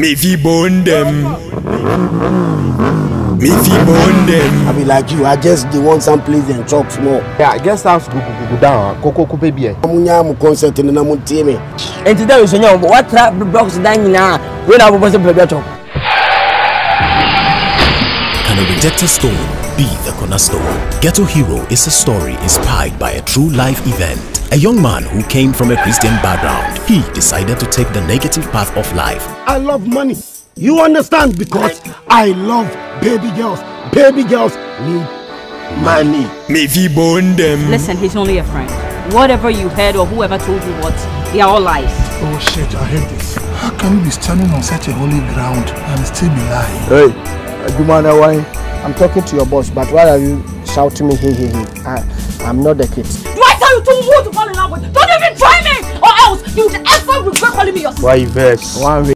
Me fi bone them. Me fi bone them. I be like you, I just dey want some place and chop small. Yeah, guest house go go go down. Koko ko baby e. Amunya mu concert ni na mu tie me. nti dɛ nsonyaa wɔ watra blocks dan nyinaa ah? wei na abobɔ sɛ baabi atɔ Can a rejected stone be the cornerstone? Ghetto Hero is a story inspired by a true life event. A young man who came from a Christian background, he decided to take the negative path of life. I love money. You understand? Because I love baby girls. Baby girls need money. Me fi bone them. Listen, he's only a friend. Whatever you heard or whoever told you what, they are all lies. Oh shit, I hate this. How can you be standing on such a holy ground and still be lying? Hey, Jumana why? I'm talking to your boss, but why are you shouting me? Hey, hey, hey. I, I'm not the kid. Do I tell you to who to fall in love with? Don't even try me! Or else you ever regret calling me your sister. Why you vex? One